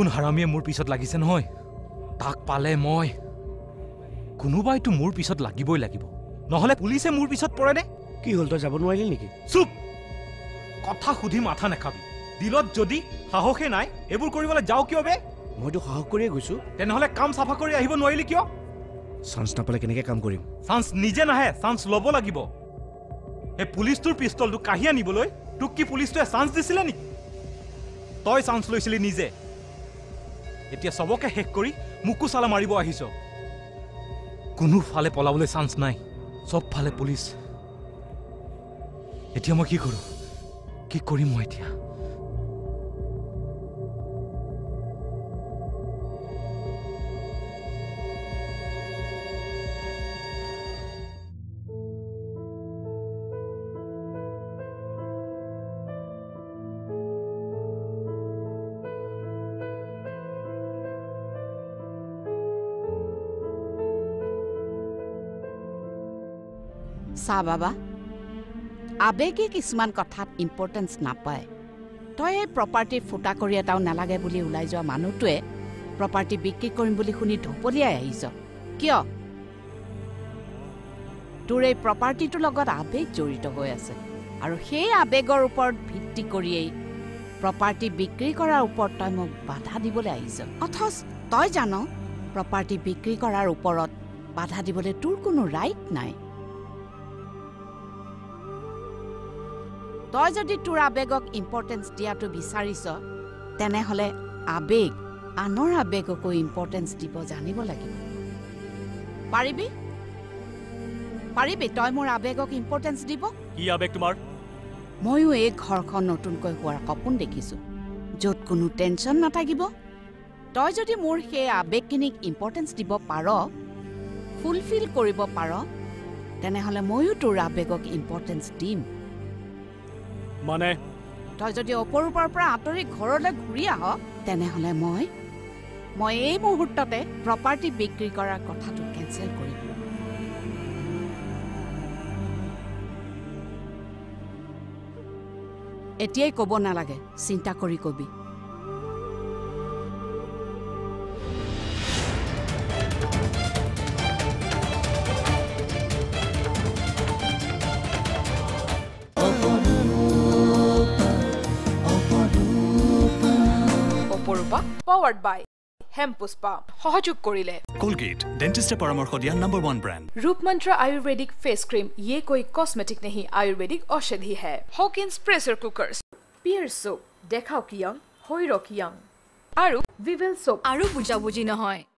কোন হাৰামীয়ে মোৰ পিছত লাগিছে নহয়? তাক পালে মই। কোনোবাইতো মোৰ পিছত লাগিবই লাগিব। নহ'লে পুলিচে মোৰ পিছত পৰেনে কি হ'ল তই যাব নোৱাৰিলি নেকি? চুপ! কথা সুধি মাথা নাখাবি। দিলত যদি সাহসে নাই এইবোৰ কৰিবলৈ যাওঁ কিয় বে? মইতো সাহস কৰিয়ে গৈছো। তেনেহ'লে কাম চাফা কৰি আহিব নোৱাৰিলি কিয়? চান্স নাপালে কেনেকৈ কাম কৰিম? চান্স নিজে নাহে চান্স ল'ব লাগিব। এই পুলিচটোৰ পিষ্টলটো কাঢ়ি আনিবলৈ তোক কি পুলিচটোৱে চান্স দিছিলে নেকি তই চান্স লৈছিলি নিজে। এতিয়া চবকে শেষ কৰি মোকো চালা মাৰিব আহিছ। কোনোফালে পলাবলৈ চান্স নাই। চবফালে পুলিচ। এতিয়া মই কি কৰোঁ? কি কৰিম মই এতিয়া? চা বাবা। আবেগে কিছুমান কথাত ইম্পৰ্টেঞ্চ নাপায়। তই এই প্ৰপাৰ্টিৰ ফুটা কৰি এটাও নালাগে বুলি ওলাই যোৱা মানুহটোৱে প্ৰপাৰ্টি বিক্ৰী কৰিম বুলি শুনি ঢপলিয়াই আহিছ। কিয়? তোৰ এই প্ৰপাৰ্টিটোৰ লগত আবেগ জড়িত হৈ আছে আৰু সেই আবেগৰ ওপৰত ভিত্তি কৰিয়েই প্ৰপাৰ্টি বিক্ৰী কৰাৰ ওপৰত তই মোক বাধা দিবলৈ আহিছ। অথচ তই জান প্ৰপাৰ্টি বিক্ৰী কৰাৰ ওপৰত বাধা দিবলৈ তোৰ কোনো ৰাইট নাই। তই যদি তোৰ আবেগক ইম্পৰ্টেঞ্চ দিয়াটো বিচাৰিছ তেনেহ'লে আবেগ আনৰ আবেগকো ইম্পৰ্টেঞ্চ দিব জানিব লাগিব। পাৰিবি? পাৰিবি তই মোৰ আবেগক ইম্পৰ্টেঞ্চ দিব? কি আবেগ তোমাৰ? ময়ো এই ঘৰখন নতুনকৈ হোৱাৰ সপোন দেখিছোঁ য'ত কোনো টেনশ্যন নাথাকিব। তই যদি মোৰ সেই আবেগখিনিক ইম্পৰ্টেঞ্চ দিব পাৰ ফুলফিল কৰিব পাৰ তেনেহ'লে ময়ো তোৰ আবেগক ইম্পৰ্টেঞ্চ দিম। মানে? তই যদি অপৰূপৰ পৰা আঁতৰি ঘৰলৈ ঘূৰি আহ তেনেহ'লে মই মই এই মুহূৰ্ততে প্ৰপাৰ্টি বিক্ৰী কৰাৰ কথাটো কেঞ্চেল কৰিম। এতিয়াই ক'ব নালাগে চিন্তা কৰি কবি। অপৰূপা পাৱাৰ্ড বাই হেমপুষ্পা সহযোগ কৰিলে। কলগেট ডেণ্টিষ্টে পৰামৰ্শ দিয়া number one brand Roopmantra ayurvedic face cream ইয়ে কৈ কছমেটিক নেহি আয়ুৰ্বেদিক ঔষধি হে হকিন্স প্ৰেছাৰ কুকাৰ পিয়াৰ চোপ দেখাওক য়ং হৈ ৰক য়ং আৰু ভিভেল চোপ আৰু বুজাবুজি নহয়।